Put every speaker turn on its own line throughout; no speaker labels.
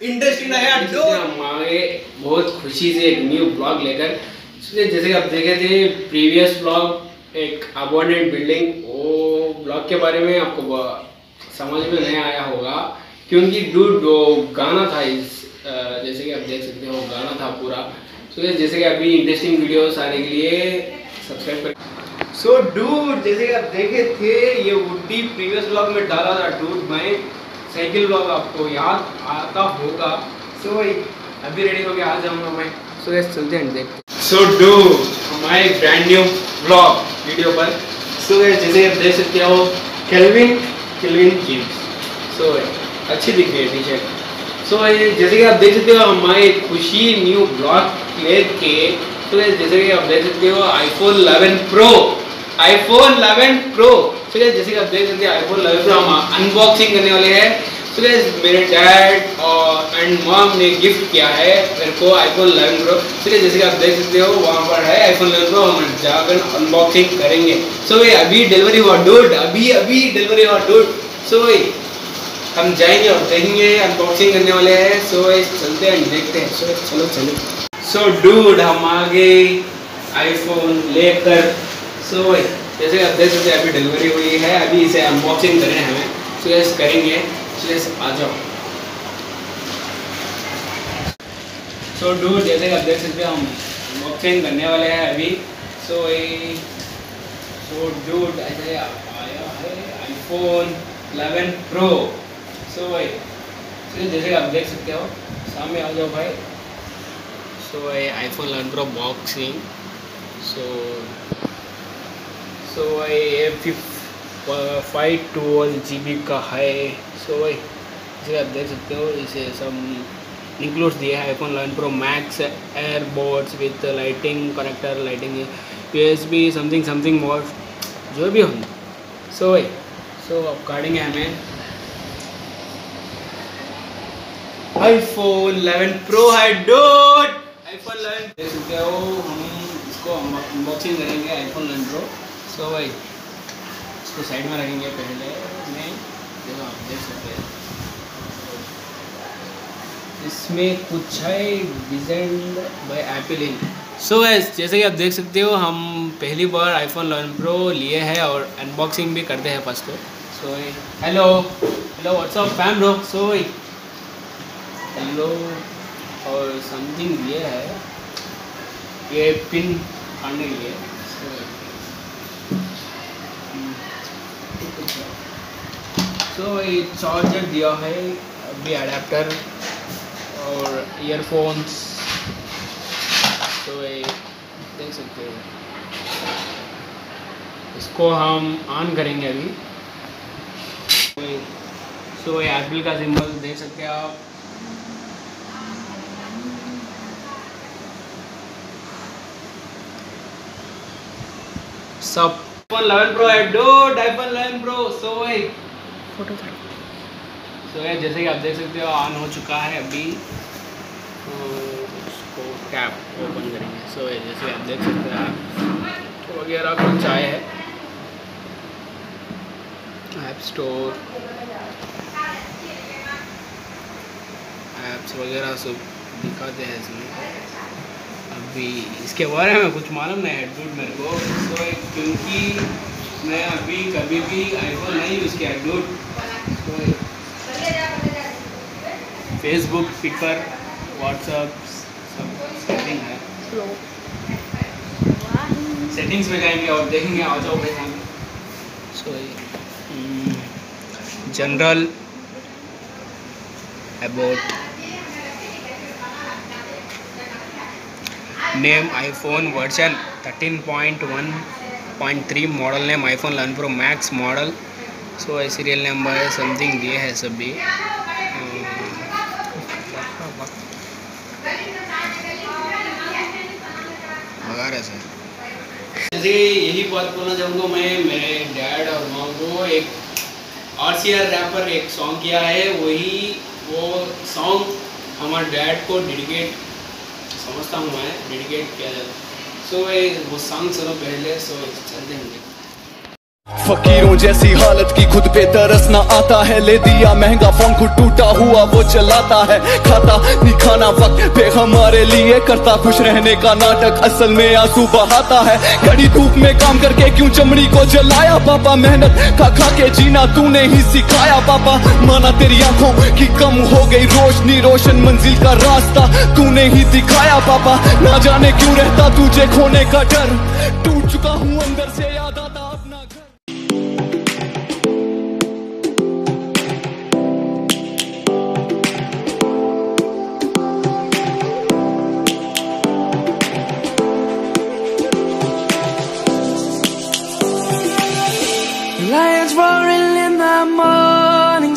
Interesting रहेगा
तो हमारे बहुत खुशी से एक न्यू ब्लॉग लेकर इसलिए जैसे कि आप देखे थे प्रीवियस ब्लॉग एक अबॉर्डेंट बिल्डिंग वो ब्लॉग के बारे में आपको समझ में नहीं आया होगा क्योंकि डूड गाना था इस जैसे कि आप देख सकते हो गाना था पूरा। तो ये जैसे कि अभी इंटरेस्टिंग वीडियोस आने के लिए सब्सक्राइब करें
सो डूड जैसे कि आप देखे थे ये वुडी प्रीवियस ब्लॉग में डाला था डूड मैं साइकिल ब्लॉग आपको याद आता होगा। सो so, अभी रेडी हो गया आ जाऊँगा मैं।
सो ये चलते हैं देखते
सो डू हमारे ब्रांड न्यू ब्लॉग वीडियो पर। सो जैसे आप देख सकते हो केल्विन केल्विन जीन्स सो अच्छी दिख रही है टी शर्ट सो जैसे कि आप देख सकते हो हमारे खुशी न्यू ब्लॉग लेके तो जैसे कि आप देख सकते हो आईफोन 11 प्रो आईफोन 11 प्रो तो जैसे कि आप देख सकते हो आईफोन 11 प्रो हम अनबॉक्सिंग करने वाले हैं। तो guys, मेरे डैड और एंड मॉम ने गिफ्ट किया है मेरे को आईफोन 11 प्रो तो guys, जैसे कि आप देख सकते हो वहाँ पर है आईफोन 11 प्रो हम जाकर अनबॉक्सिंग करेंगे। सो so, भाई अभी डिलीवरी हुआ डूड अभी अभी डिलीवरी हुआ डूड सो भाई हम जाएँगे और देखेंगे अनबॉक्सिंग करने वाले हैं। सो चलते हैं देखते हैं। सो चलो चलो। सो डूड हम आगे आईफोन लेकर सो जैसे आप देख सकते अभी डिलीवरी हुई है अभी इसे अनबॉक्सिंग करें हमें। सो यस करेंगे। सो यस आ जाओ। सो डूड जैसे आप देख सकते हम अनबॉक्सिंग करने वाले हैं अभी। सो सो डूड ऐसे आया है आईफोन 11 प्रो सो भाई so, जैसे आप देख सकते हो सामने आ जाओ भाई।
सो ये iPhone 11 pro boxing so
so ये फाइव ट्वेल्व जी बी का है सो भाई
जैसे आप देख सकते हो इसे सब इंक्लूड्स दिए हैं iPhone 11 pro max airpods with lightning connector lightning you something something more जो भी हो। सो भाई सो अब काटेंगे हमें।
आईफोन 11 प्रो है डोट आईफोन 11
देख सकते हो, हम इसको अनबॉक्सिंग करेंगे आईफोन 11 प्रो सो भाई इसको साइड में रखेंगे पहले, में, देखो आप देख सकते हैं। इसमें कुछ है design by Apple in so gas जैसे कि आप देख सकते हो, हम पहली बार आईफोन 11 प्रो लिए हैं और अनबॉक्सिंग भी करते हैं फ़र्स्ट तो so hello hello WhatsApp fam bro so hello और समथिंग ये है, ये पिन काटने के लिए। सो ये चार्जर दिया है अभी अडेप्टर और ईयरफोन्स तो ये देख सकते हो। इसको हम ऑन करेंगे अभी। सो ये एप्पल का सिंबल देख सकते हैं आप। सब।
आईफोन 11 प्रो है डोट आईफोन 11 प्रो सो भाई
सो ये जैसे कि आप देख सकते हो ऑन हो चुका है अभी. तो उसको कैप ओपन करेंगे. सो ये जैसे आप देख सकते हैं तो वगैरह कुछ आए है ऐप स्टोर ऐप्स वगैरह सब दिखाते हैं इसमें. अभी इसके बारे में कुछ मालूम नहीं है डूड मेरे को. सो क्योंकि मैं अभी कभी भी आईफोन नहीं यूज़ किया डूड फेसबुक ट्विटर व्हाट्सअप सब सेटिंग है। सेटिंग्स में जाएँगे और देखेंगे आ जाओ भाई general about name iPhone version 13.1.3 model name iPhone 11 pro max model so I serial number है समथिंग दिए है
सभी।
भगा यही बात बोलना चाहूँगा मैं, मेरे डैड और माँ को एक आरसीआर रैपर एक सॉन्ग किया है, वही वो सॉन्ग हमारे डैड को डेडिकेट समझता हूँ मैं डेडिकेट किया जाता सो वो सॉन्ग सुनो पहले सो चलते हैं।
फकीरों जैसी हालत की खुद पे तरस ना आता है। ले दिया महँगा फ़ोन खुद टूटा हुआ वो चलाता है। खाता नहीं खाना वक्त पे हमारे लिए करता खुश रहने का नाटक। असल में आँसू बहाता है। कड़ी धूप में काम करके क्यों चमड़ी को जलाया? पापा, मेहनत खा खा के जीना तूने ही सिखाया। पापा, माना तेरी आँखों की कम हो गई रोशनी। रोशन मंजिल का रास्ता तूने ही दिखाया। पापा, ना जाने क्यों रहता तुझे खोने का डर। टूट चुका हूँ अंदर से।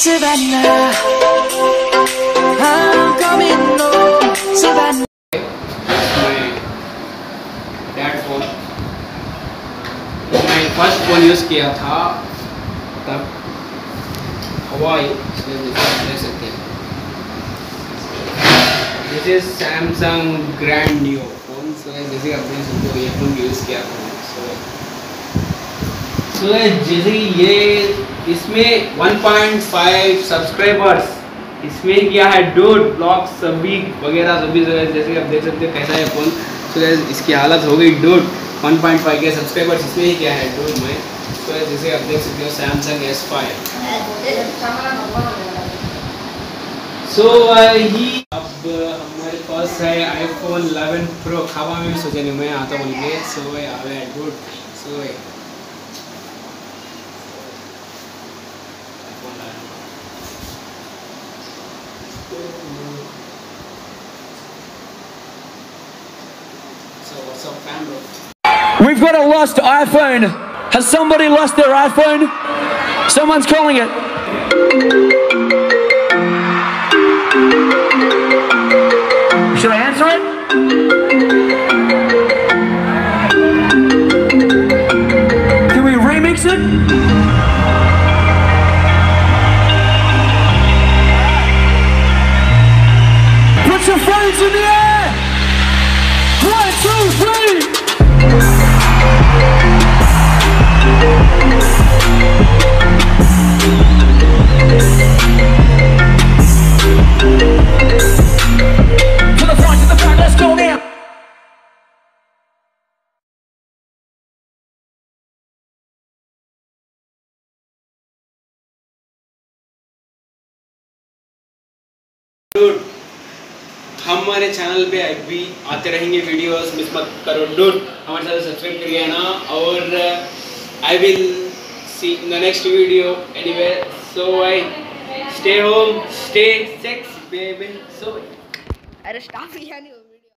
Savannah, I'm coming home. Savannah.
First phone use किया था तब हवाई देख सकते हैं this is Samsung grand new phone so जैसे हो ये फ़ोन यूज़ किया था सो सो जैसे ये, इसमें 1.5 सब्सक्राइबर्स इसमें किया है डोट ब्लॉग सभी वगैरह, सभी जगह, जैसे आप देख सकते हो, कैसा है फ़ोन तो इसकी हालत हो गई डोट 1.5 के सब्सक्राइबर्स इसमें ही किया है डोट में। तो जैसे आप देख सकते हो सैमसंग एस फाइव सो ही अब हमारे पास है आईफोन 11 प्रो खावा में भी सोचा नहीं, मैं आता बोल के सो आ गया good so
We've got a lost iPhone. Has somebody lost their iPhone? Someone's calling it. Should I answer it?
हमारे चैनल पे भी आते रहेंगे वीडियोस, मिस मत करो डूड हमारे चैनल सब्सक्राइब करिए ना? और I will see in the next video anyway so I stay home stay sex baby so
अरे स्टाफ ही नहीं